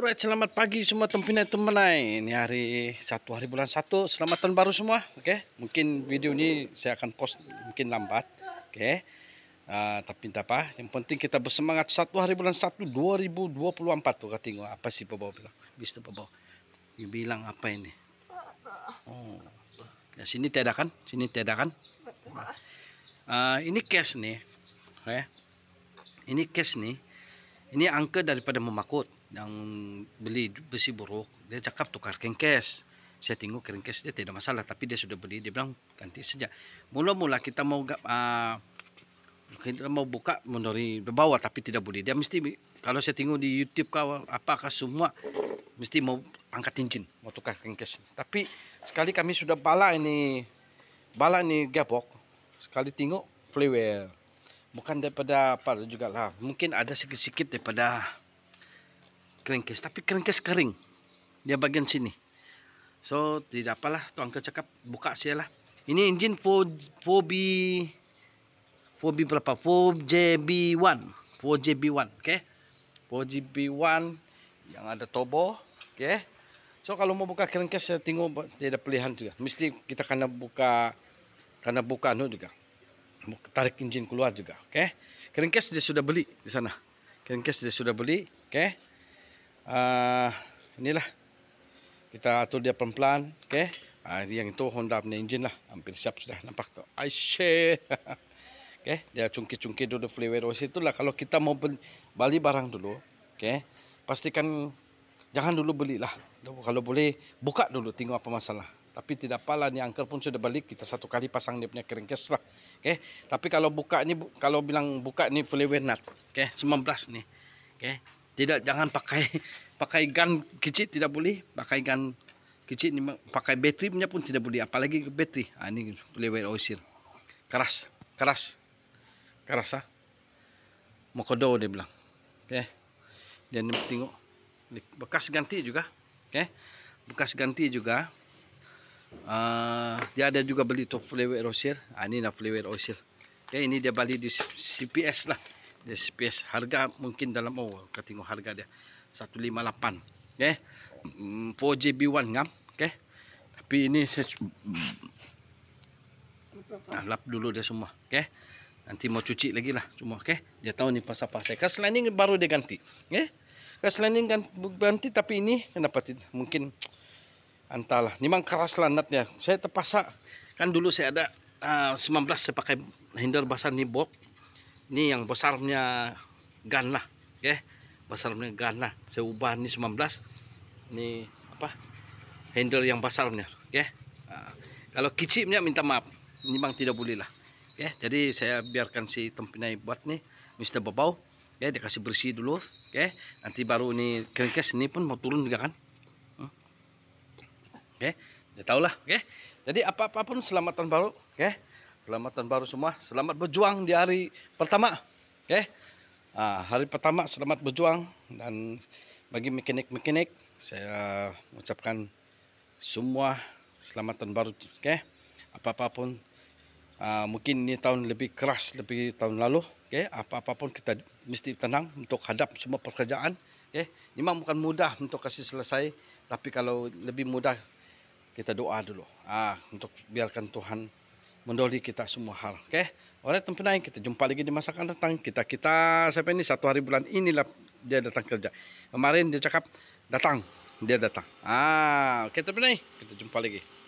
Alright, selamat pagi semua tempinai temenai. Ini hari satu hari bulan satu. Selamat tahun baru semua. Oke, okay? mungkin video ini saya akan post mungkin lambat. Oke, okay? uh, tapi tak apa. Yang penting kita bersemangat satu hari bulan satu 2024 tuh kata tengok apa sih bawa bilang. Bisa bawa. Dia bilang apa ini? Oh, ya sini tiada kan? Sini tiada kan? Uh, ini cash nih. Okay? Ini cash nih ini angka daripada memakut yang beli besi buruk. Dia cakap tukar kengkes. Saya tengok kengkes dia tidak masalah tapi dia sudah beli. Dia bilang ganti saja. Mula-mula kita mau uh, kita mau buka dari bawah tapi tidak boleh dia mesti kalau saya tengok di YouTube kau apakah semua mesti mau angkat cincin mau tukar kengkes. Tapi sekali kami sudah bala ini bala ini gapok sekali tengok freeware bukan daripada apa juga lah mungkin ada sedikit-sedikit daripada crankcase tapi crankcase kering. Dia bagian sini. So tidak apalah. Tuan ke cakap buka saya lah. Ini engine 4, 4B 4B berapa? 4JB1 4JB1 okay? 4JB1 yang ada turbo okay? So kalau mau buka crankcase saya tengok tidak pilihan juga. Mesti kita kena buka kena buka anu juga tarik enjin keluar juga. Okay. Crankcase dia sudah beli di sana. Crankcase dia sudah beli. Okay. Uh, inilah. Kita atur dia pelan-pelan. Okay. Uh, yang itu Honda punya enjin lah. Hampir siap sudah. Nampak tu. Aisyah. okay. Dia cungkit-cungkit dulu flavor oil. Itulah kalau kita mau beli barang dulu. Okay. Pastikan jangan dulu belilah. Kalau boleh buka dulu tengok apa masalah tapi tidak apalah ni angker pun sudah balik kita satu kali pasang dia punya crankcase lah okey? Tapi kalau buka ni kalau bilang buka ni fully nut okey? 19 ni okey? Tidak jangan pakai pakai gun kecil tidak boleh pakai gun kecil ni pakai bateri punya pun tidak boleh apalagi bateri. Ha ni fully oil seal keras keras keras ah. Mau kodo dia bilang okey? Dan tengok bekas ganti juga okey? Bekas ganti juga uh, dia ada juga beli top flavor oil ah ini na flavor oil okay, ini dia beli di CPS lah. Di CPS harga mungkin dalam oh ketinggal harga dia. 158 okay 4JB1 ngam okay tapi ini saya nah, lap dulu dia semua okay nanti mau cuci lagi lah semua okay dia tahu ni pasal-pasal kas lining baru dia ganti okay kas lining ganti tapi ini kenapa tidak mungkin Antara, ni memang keras natnya. Saya terpaksa kan dulu saya ada uh, ah, 19 saya pakai hinder besar ni bok. Ni yang besarnya gun lah, okay? Besarnya gun lah. Saya ubah ni 19. Ni apa? Handle yang besarnya, okay? Uh, kalau kecilnya minta maaf. Ni memang tidak boleh lah. Okay? Jadi saya biarkan si tempinai buat ni Mr. Babau. Okay? Dia kasih bersih dulu. Okay? Nanti baru ni crankcase ni pun mau turun juga kan. Okay, dia tahulah. Okay, jadi apa-apa pun selamat tahun baru. Okay, selamat tahun baru semua. Selamat berjuang di hari pertama. Okay, ah, hari pertama selamat berjuang dan bagi mekanik-mekanik saya mengucapkan semua selamat tahun baru. Okay, apa-apa pun uh, mungkin ini tahun lebih keras lebih tahun lalu. Okay, apa-apa pun kita mesti tenang untuk hadap semua pekerjaan. Okay, memang bukan mudah untuk kasih selesai, tapi kalau lebih mudah kita doa dulu. Ah untuk biarkan Tuhan mendoli kita semua hal oke? Okay? Alright teman-teman kita jumpa lagi di masa akan datang. Kita kita sampai ini? Satu hari bulan inilah dia datang kerja. Kemarin dia cakap datang. Dia datang. Ah oke okay, teman-teman kita jumpa lagi